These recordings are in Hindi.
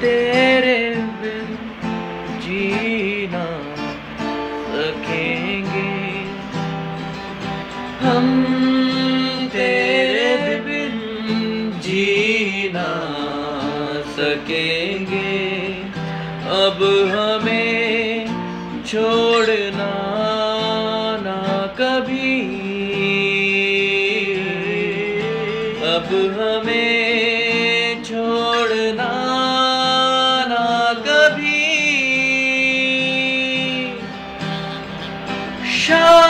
तेरे बिन जीना सकेंगे हम तेरे बिन जीना सकेंगे। अब हमें छोड़ना ना कभी। अब हमें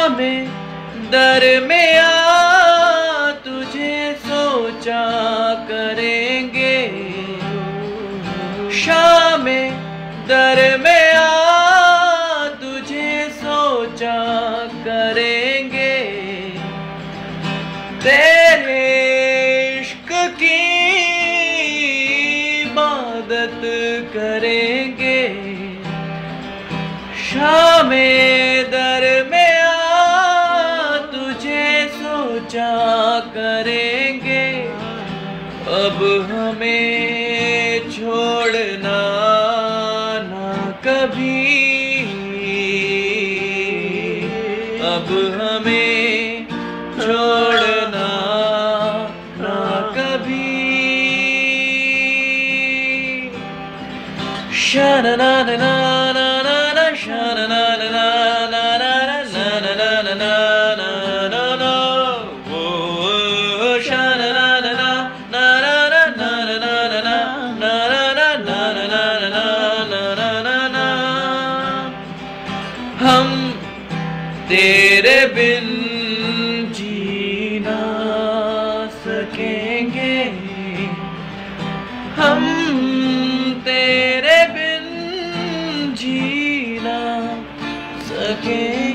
शाम दर में आ, तुझे सोचा करेंगे। शाम दर में आ, तुझे सोचा करेंगे। तेरे इश्क की इबादत करेंगे। शाम दर सोचा करेंगे। अब हमें छोड़ना ना कभी। अब हमें छोड़ना ना कभी। Shana na na हम तेरे बिन जीना सकेंगे। हम तेरे बिन जीना सकेंगे।